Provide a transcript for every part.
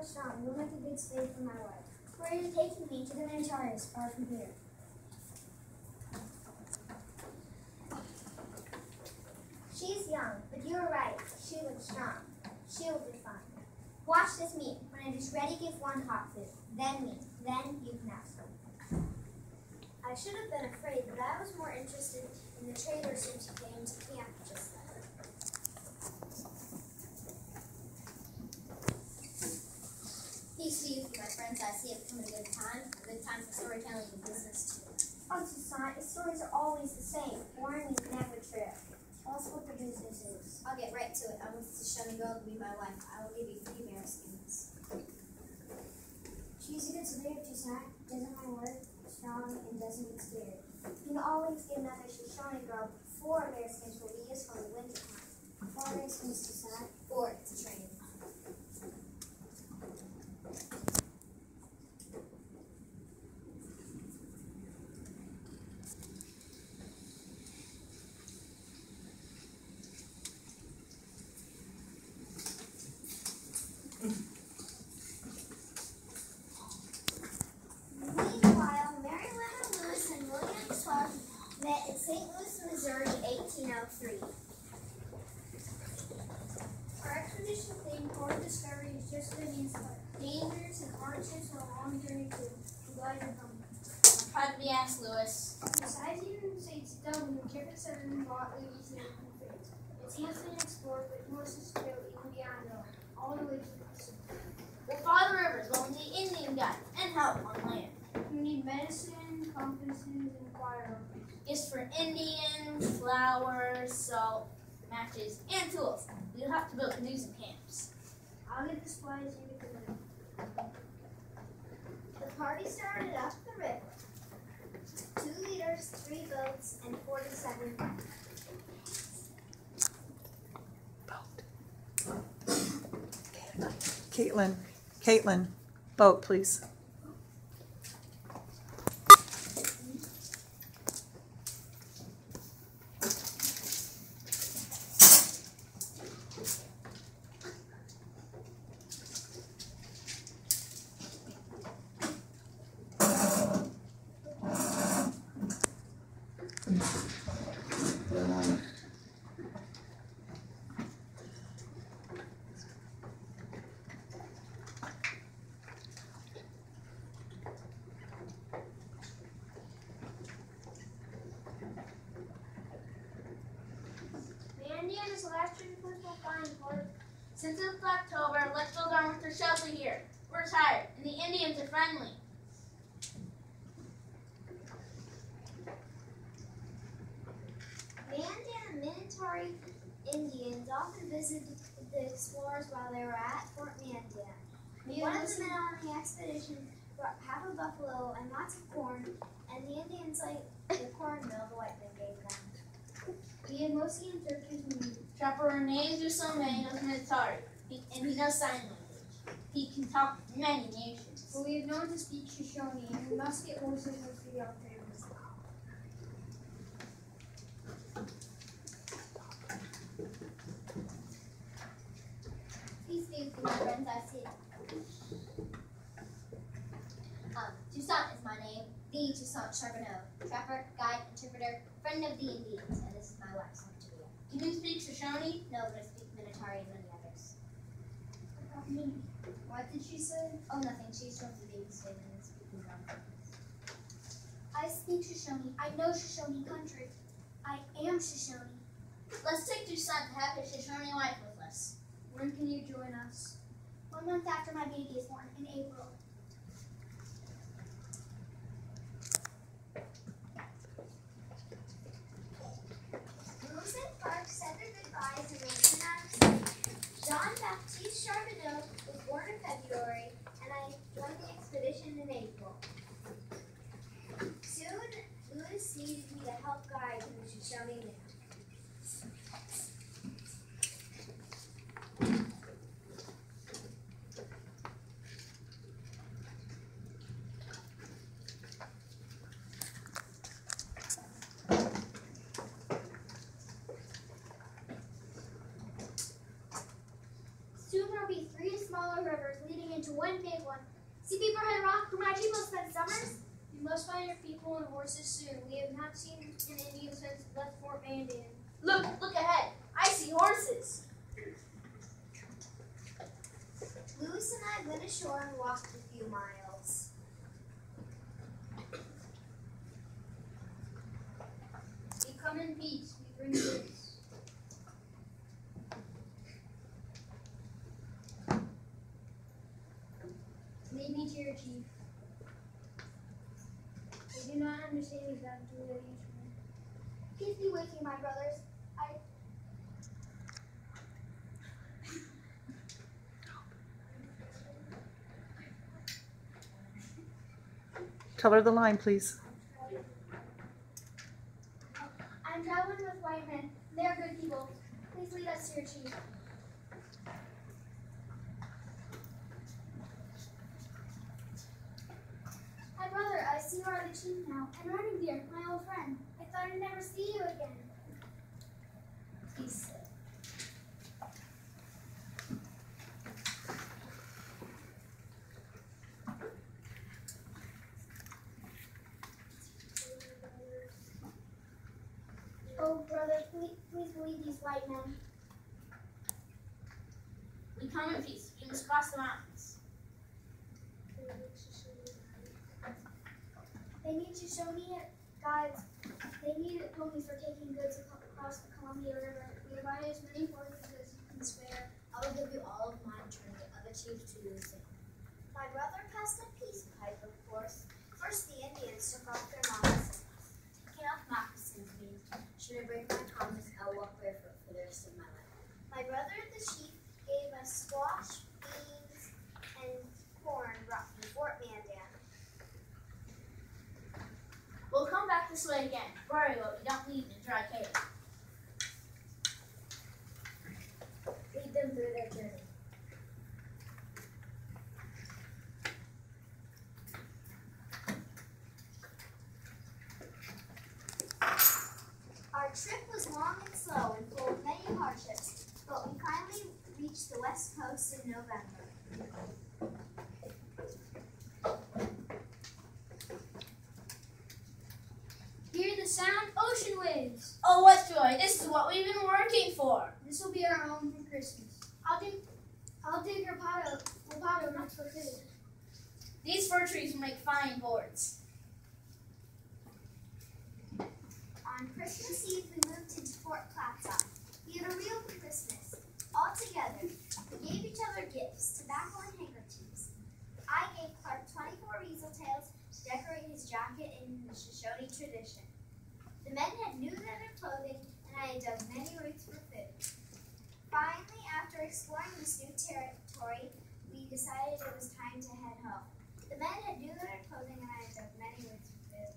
if strong, you'll make a good slave for my wife. Where are you taking me? To the Minataris, far from here. She's young, but you were right. She looks strong. She will be fine. Watch this meat. When it is ready, give one hot food. Then me. Then you can have some. I should have been afraid, but I was more interested in the traders since you came to camp just then. With you, my friends. I see it become a good time. A good time for storytelling and business too. Oh, Toussaint, the stories are always the same. Boring is never true. Tell us what the business is. I'll get right to it. I want this Shoshone girl to be my wife. I will give you three bear skins. She's a good slave, Toussaint. Doesn't mind work, strong, and doesn't get scared. You can always get another Shoshone girl before bear skins will be useful in the winter time. Four bear skins, Toussaint. Four to train. Meanwhile, Meriwether Lewis and William Clark met in St. Louis, Missouri, 1803. Our expedition claimed foreign discoveries just the means of dangers and hardships on a long journey to to glide your home. I'm proud to be asked, Lewis. Besides the United States, Jefferson bought Louisiana from France. Its has been explored, but Norse go even beyond Rome, all the way to the Pacific. We'll follow the rivers, we'll need Indian guides, and help on land. We need medicine, compasses, and firearms. Gifts for Indians, flowers, salt, matches, and tools. We'll have to build canoes and camps. I'll get the supplies, you get the money. The party started up the river. Two leaders, three boats, and forty-seven men. Caitlin, Caitlin, vote, please. Since it's October, let's build our winter shelter here. We're tired, and the Indians are friendly. Mandan and Minatari Indians often visited the explorers while they were at Fort Mandan. One of the men on the expedition brought half a buffalo and lots of corn, and the Indians liked the corn cornmeal the white men gave them. He had mostly in turkeys and meat. Trapper Rene Jusseaume knows Minatari, he- and he knows sign language. He can talk many nations. But we have known to speak Shoshone, and we must get horses and feed out there. Peace be with my friends. I see. Um, Toussaint is my name. The Toussaint Charbonneau. Trapper, guide, interpreter, friend of the Indians, and this is my wife, Santeria. Can you speak Shoshone? No, but I speak Minotauri and many others. What me? What did she say? Oh, nothing. She's from the baby state and speaking brown. I speak Shoshone. I know Shoshone country. I am Shoshone. Let's take Toussaint to have his Shoshone wife with us. When can you join us? One month after my baby is born, in April. Lewis and Clark said their goodbyes and they went out of Jean Baptiste Charbonneau was born in February, and I joined the expedition in April. Soon, Lewis needed me to help guide him to Shoshone land. will be three smaller rivers leading into one. See Beaverhead Rock, where my people spend summers? You must find your people and horses soon. We have not seen an Indian since left Fort Mandan. Look, look ahead. I see horses. Lewis and I went ashore and walked a few miles. We come in peace. We bring goods. Lead me to your chief. I do not understand exactly what you mean. Peace be with you, my brothers. I Tell her the line, please. I'm traveling with white men. They are good people. Please lead us to your chief. My brother, I see you are the chief now. And Running Deer, my old friend. I thought I'd never see you again. Peace. Oh, brother, please, please believe these white men. We come in peace. We must cross the mountains. They need to show me guides. They need ponies for taking goods across the Columbia River. We buy as many horses as you can spare. I will give you all of mine turn the other chiefs to do the same. My brother passed a peace pipe, of course. First, the Indians took off their moccasins. Taking off moccasins means should I break my promise, I'll walk barefoot for the rest of my life. My brother, the chief, gave us squash, beans, and corn brought from Fort Mandan. We'll come back this way again. Worry what we don't leave in dry cave. Lead them through their journey. Our trip was long and slow and full of many hardships, but we finally reached the west coast in November. Hear the sound, ocean waves. Oh, what joy! This is what we've been working for. This will be our home for Christmas. I'll dig, I'll dig your potto, potto nuts for food. These fir trees will make fine boards. On Christmas Eve, we moved into Fort Clatsop. We had a real Christmas. All together, gave each other gifts, tobacco and handkerchiefs. I gave Clark 24 weasel tails to decorate his jacket in the Shoshone tradition. The men had new leather clothing, and I had dug many roots for food. Finally, after exploring this new territory, we decided it was time to head home. The men had new leather clothing, and I had dug many roots for food.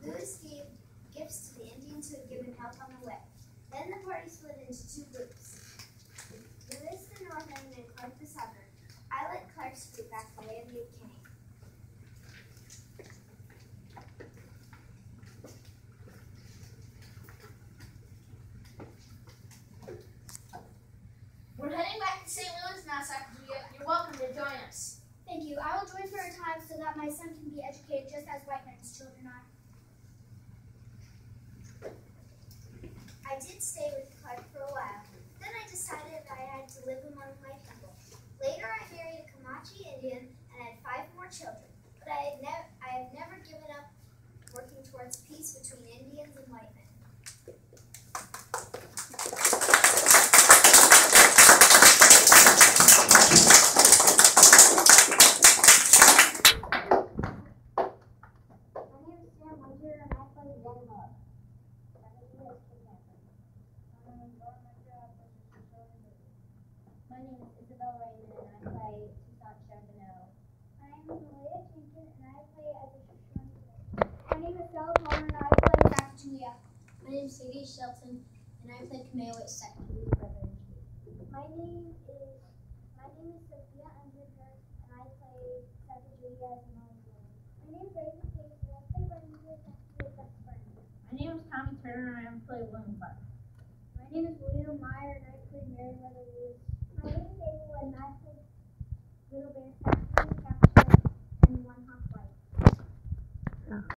Lewis gave gifts to the Indians who had given help on the way. Then the party split into two groups. Lewis the northern and Clark the southern. I led Clark's group back the way had came. We're heading back to St. Louis now, Sacagawea. You're welcome to join us. Thank you. I will join for a time so that my son can be educated just as white men's children are. I stay with Clark for a while. Then I decided that I had to live among my people. Later, I married a Comanche Indian and had five more children. But I, I have never given up working towards peace between Indians and white men. My name is Sam Winter and I play volleyball. My name is Isabel Raymond and I play Toussaint Charbonneau. My name is Malia Jenkins and I play as a Shoshone. My name is Stella Palmer and I play Sacagawea. My name is Sadie Shelton and I play Cameahwait second brother in chief. My name is my name is Sophia Underberg and I play Sacagawea as a volleyball. My name is Raven Page and I play Running Deer Sacagawea's best friend. My name is Tommy Turner and I play William Clark. My name is William Meyer and I played Meriwether Woods. My name is Amy and I played Little Bear Factory,